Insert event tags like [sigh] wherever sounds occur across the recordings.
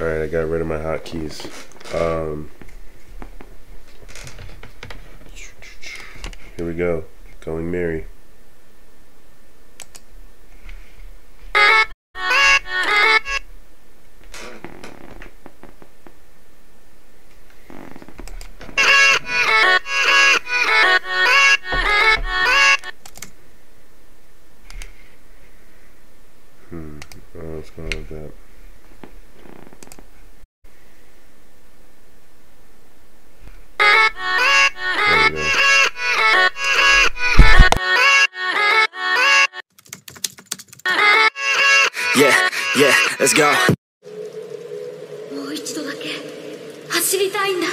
Alright, I got rid of my hotkeys. Um, here we go. Going Merry. Yeah, yeah, let's go. もう一度だけ走りたいんだ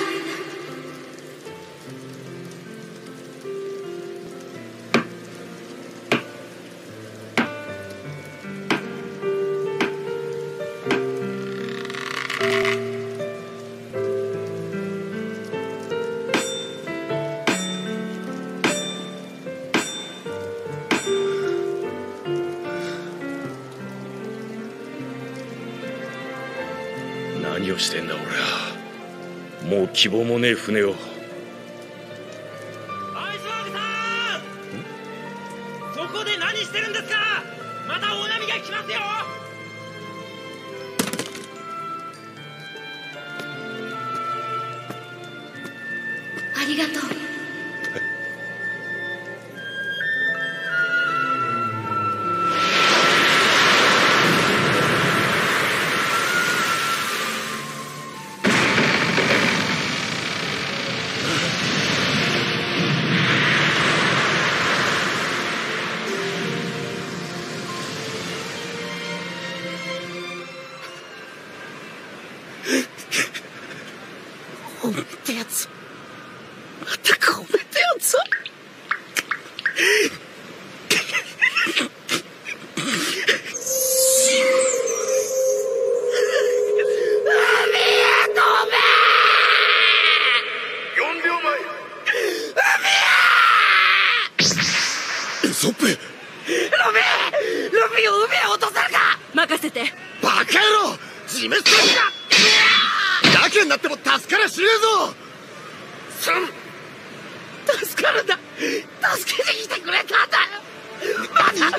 何をしてんだ俺は。もう希望もねえ船を。アイスバーグさん？そこで何してるんですか？また大波が来ますよ！ありがとうたつ。4秒前。ウソップルフィルフィを海へ落とせるか任せてバカ野郎自滅するかやけになっても助からしねえぞ助かるんだ。助けてきてくれたんだまだ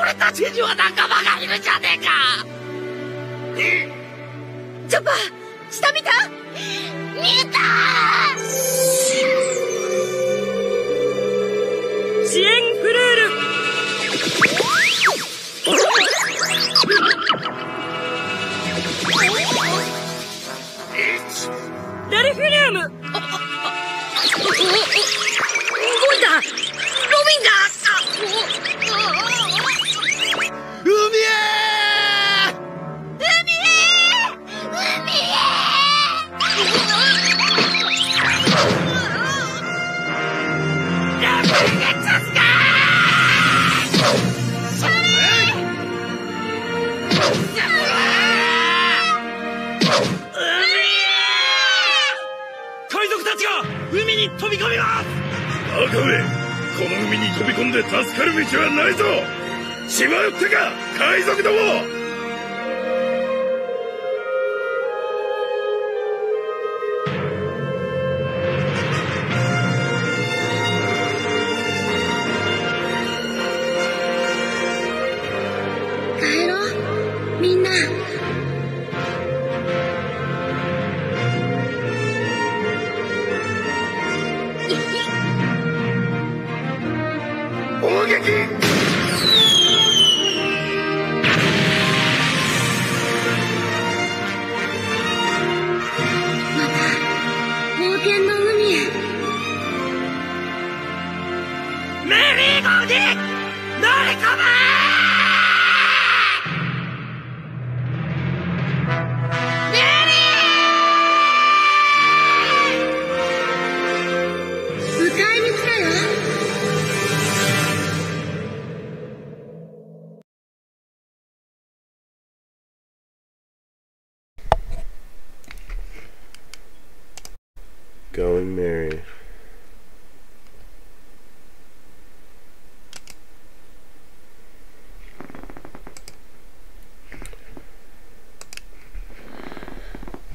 俺たちには仲間がいるじゃねえか。チョッパー下見た見たかる道はないぞ。血迷ってか海賊ども Yankee.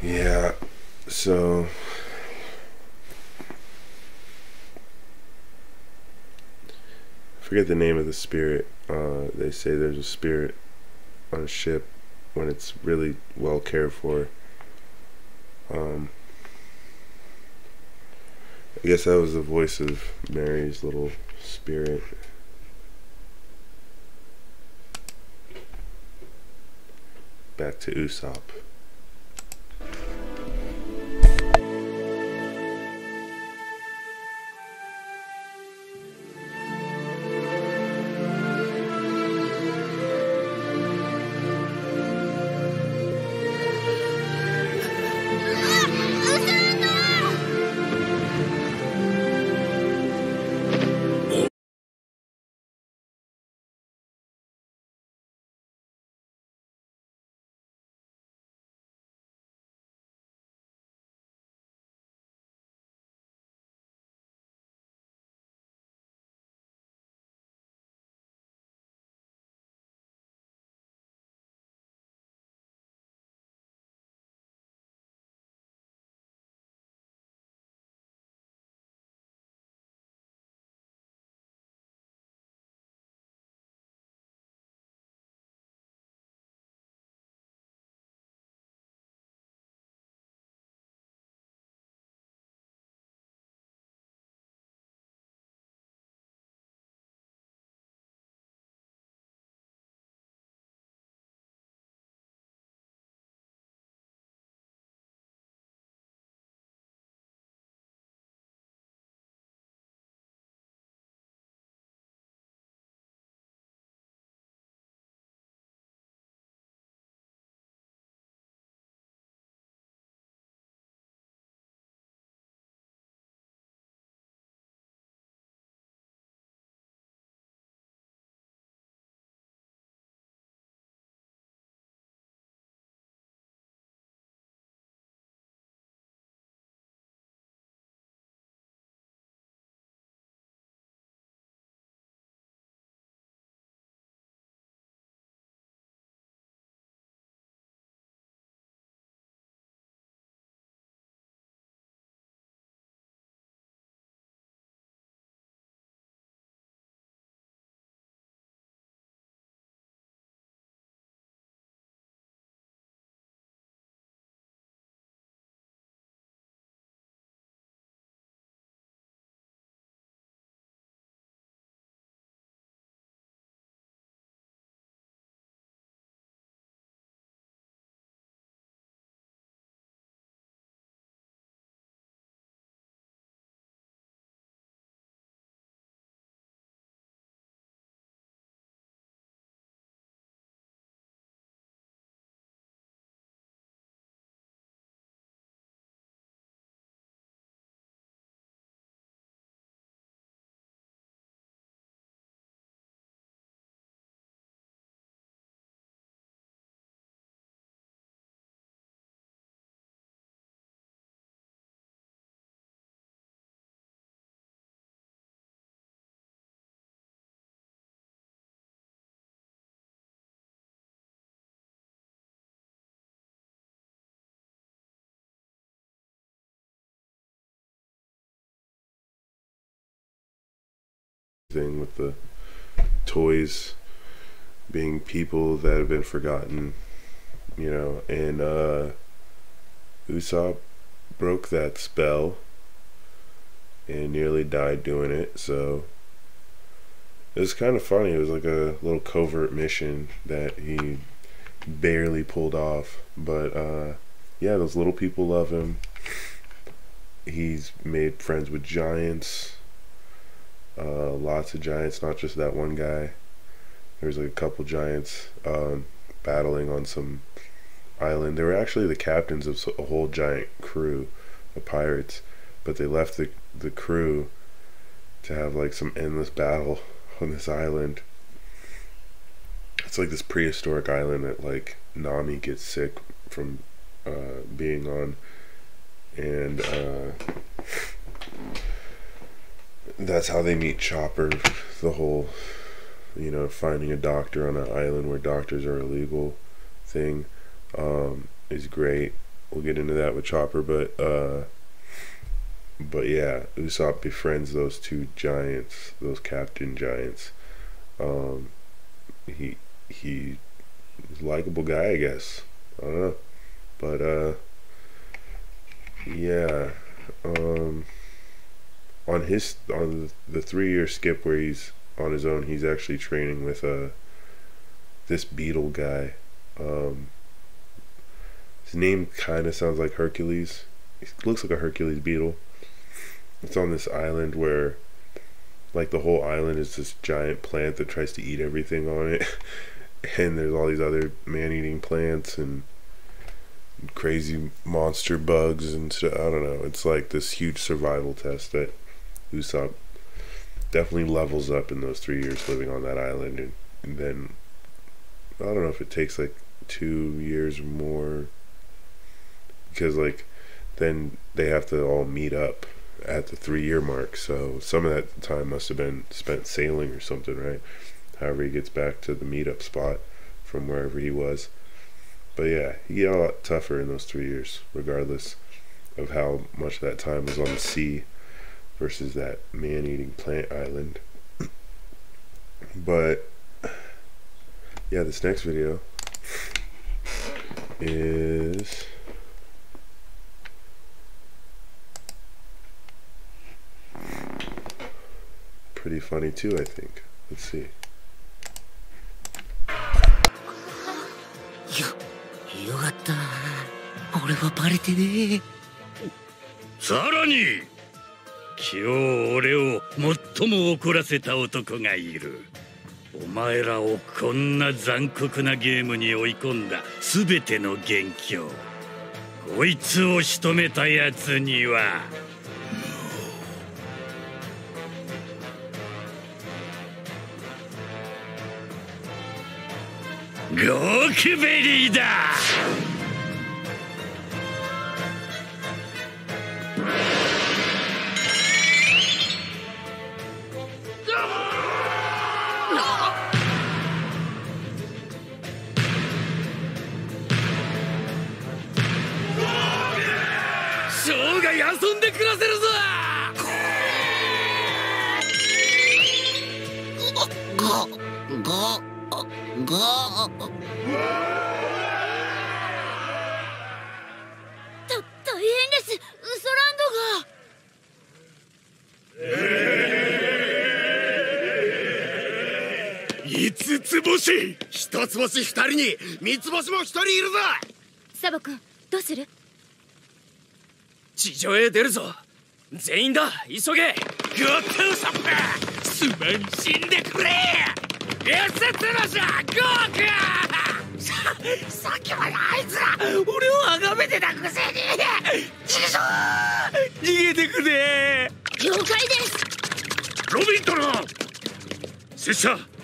Yeah, so I forget the name of the spirit. Uh, they say there's a spirit on a ship when it's really well cared for. Um, I guess that was the voice of Merry's little spirit. Back to Usopp. Thing with the toys being people that have been forgotten, you know, and uh Usopp broke that spell and nearly died doing it, so it was kind of funny. It was like a little covert mission that he barely pulled off, but uh yeah, those little people love him. He's made friends with giants uh, lots of giants, not just that one guy. There's like a couple giants um, battling on some island. They were actually the captains of a whole giant crew of pirates, but they left the the crew to have like some endless battle [laughs] on this island. It's like this prehistoric island that like Nami gets sick from uh, being on, and uh, that's how they meet Chopper. The whole, you know, finding a doctor on an island where doctors are illegal thing um, is great. we'll get into that with Chopper, but uh, but yeah, Usopp befriends those two giants, those captain giants. Um, he he likable guy, I guess. I don't know, but uh, yeah. Um, on his on the three year skip where he's on his own, he's actually training with uh this beetle guy. Um, his name kind of sounds like Hercules. He looks like a Hercules beetle. It's on this island where, like, the whole island is this giant plant that tries to eat everything on it. [laughs] and there's all these other man eating plants and crazy monster bugs and stuff. I don't know. It's like this huge survival test that Usopp definitely levels up in those three years living on that island. And, and then, I don't know if it takes like two years or more. Because, like, then they have to all meet up at the three year mark. So some of that time must have been spent sailing or something, right? However, he gets back to the meetup spot from wherever he was. But yeah, he got a lot tougher in those three years, regardless of how much of that time was on the sea versus that man eating plant island. but yeah, this next video is pretty funny too, I think. Let's see. よかった俺はバレてねさらに 今日俺を最も怒らせた男がいる。お前らをこんな残酷なゲームに追い込んだ全ての元凶。こいつを仕留めたやつには。ゴークベリーだ！た大変です。ウソランドが。五つ星。一つ星二人に。三つ星も一人いるぞ。サボ君どうする？地上へ出るぞ。全員だ急げ。ゴッドウサップすまん。死んでくれやせてましょゴークささっきまであいつら俺を崇めてたくせにちくしょう逃げてくれ [laughs] 了解ですロビン殿拙者。